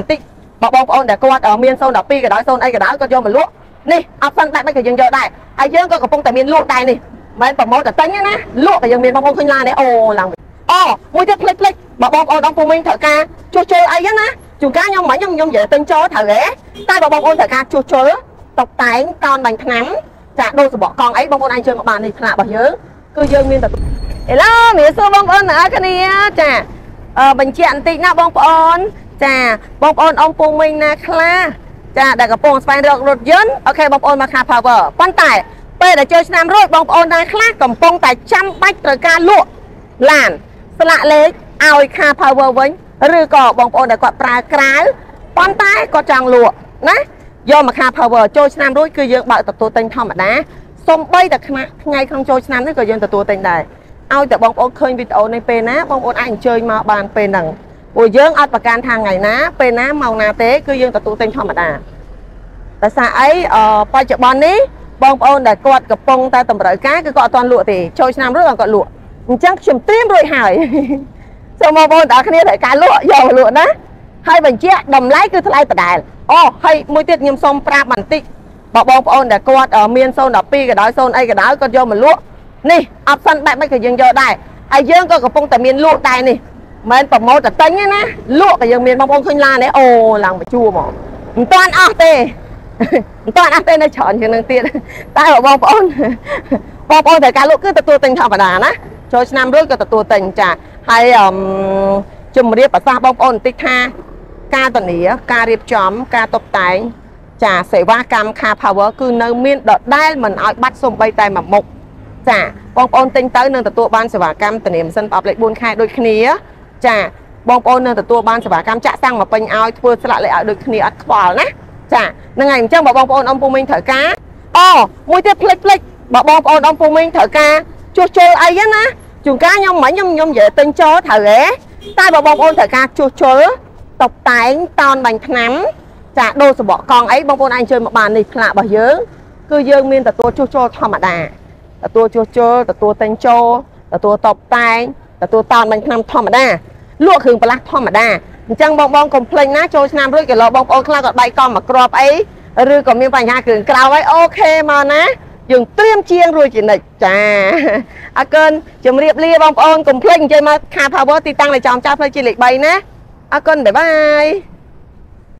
បន្តិចបើបងប្អូនដែលគាត់មាន012ក៏ដោយ0អីក៏ដោយគាត់យកមកលក់នេះអត់សិនតែមិនក៏យើងយកដែរហើយយើងក៏កំពុងតែមានលក់ដែរនេះមិនប្រម៉ូទតែទិញណាលក់ក៏យើងមានបងប្អូនឃើញឡាននេះអូឡើងអូមួយទៀតផ្លេចផ្លេចបើបងប្អូនអង្គពុំវិញត្រូវការជួសជុលអីហ្នឹងណាជួនកាលខ្ញុំមិនខ្ញុំខ្ញុំនិយាយទិញចូលត្រូវទេតែបើបងប្អូនត្រូវការជួសជុលតុបតែងតនបាញ់ថ្នាំចាដូរសបកកង់អីបងប្អូនអាចជើងមកបាននេះផ្លាករបស់យើងគឺយើងមានតែឥឡូវមានសួរបងប្អូនទាំងអស់គ្នាចាអឺបញ្ជាក់បន្តិចណាបងប្អូន ចាបងប្អូនអង្គពុំវិញណាខ្លះចាដែលកំពុងស្វែងរករថយន្តអូខេបងប្អូនមក Car Power ប៉ុន្តែពេលដែលចូលឆ្នាំរួចបងប្អូនណាខ្លះកំពុងតែចាំបាច់ត្រូវការលក់ឡានស្លាកលេខឲ្យ Car Power វិញឬក៏បងប្អូនដែលគាត់ប្រើក្រៅប៉ុន្តែគាត់ចង់លក់ណាយកមក Car Power ចូលឆ្នាំរួចគឺយើងបើកទទួលទិញធម្មតាសំបីតែថ្ងៃថ្ងៃក្នុងចូលឆ្នាំនេះក៏យើងទទួលទិញដែរឲ្យតែបងប្អូនឃើញវីដេអូនេះពេលណាបងប្អូនអាចអញ្ជើញមកបានពេលហ្នឹង ពួកយើងអត់ប្រកាន់ថាថ្ងៃណាពេលណាម៉ោងណាទេគឺយើងទទួលទិញធម្មតាដោយសារអីបច្ចុប្បន្ននេះបងប្អូនដែលគាត់កំពុងតែតម្រូវការគឺគាត់អត់ទាន់លក់ទេចូលឆ្នាំរួចគាត់លក់អញ្ចឹងខ្ញុំត្រៀមរួចហើយសូមបងប្អូនទាំងគ្នាត្រូវការលក់យកលក់ណាហើយបញ្ជាក់តម្លៃគឺថ្លៃដដែលអូហើយមួយទៀតខ្ញុំសូមប្រាប់បន្តិចបើបងប្អូនដែលគាត់មាន012ក៏ដោយ0អីក៏ដោយគាត់យកមកលក់នេះអត់សិនបែបមិនក៏យើងយកដែរហើយយើងក៏កំពុងតែមានលក់ដែរនេះ មិនប្រម៉ូទតែទិញណាលក់ក៏យើងមានបងប្អូនឃើញឡាននេះអូឡើងបញ្ជួហ្មងមិនតាន់អស់ទេមិនតាន់អស់ទេនៅច្រើនជាងនឹងទៀតតែបងប្អូនបងប្អូនត្រូវការលក់គឺទទួលទិញធម្មតាណាចូលឆ្នាំរួចក៏ទទួលទិញចាហើយអឺជំរាបប្រសាសន៍បងប្អូនបន្តិចថាការធានាការរៀបចំការតុបតែងចាសេវាកម្ម Car Power គឺនៅមានដដែលមិនឲ្យបាត់សំបីតែមួយមុខចាបងប្អូនទិញទៅនឹងទទួលបានសេវាកម្មធានាម៉ាស៊ីនប្រអប់លេខ4ខែដូចគ្នា ចាបងប្អូននឹងទទួលបានសេវាកម្មចាក់សាំងមកពេញឲ្យធ្វើស្លាកលេខឲ្យដូចគ្នាអត់ខ្វល់ណាចាហ្នឹងហើយអញ្ចឹងបើបងប្អូនអ៊ំពូមីងត្រូវការអូមួយទៀតផ្លេចផ្លេចបើបងប្អូនអ៊ំពូមីងត្រូវការជួសជុលអីណាជួនកាលខ្ញុំមិនខ្ញុំខ្ញុំនិយាយទិញចូលត្រូវទេតែបើបងប្អូនត្រូវការជួសជុលតុបតែងតោនបាញ់ថ្នាំចាដូរសបកកង់អីបងប្អូនអាចជួយមកបាននេះផ្លាករបស់យើងគឺយើងមានទទួលជួសជុលធម្មតាទទួលជួសជុលទទួលទិញចូលទទួលតុបតែង ទទួលតោនបាញ់ថ្នាំធម្មតាលក់គ្រឿងបន្លាស់ធម្មតាអញ្ចឹងបងបងកុំភ្លេចណាចូលឆ្នាំរួចក៏លោបងប្អូនខ្លះក៏បែកកង់មកក្របអីឬក៏មានបញ្ហាគ្រឿងក្រៅហើយអូខេមកណាយើងត្រៀមជាងរួចជានិច្ចចាអរគុណជំរាបលាបងប្អូនកុំភ្លេចអញ្ជើញមកខា Power ទីតាំងនៅចំចៅផ្លូវជាលេខ3ណាអរគុណបាយបាយ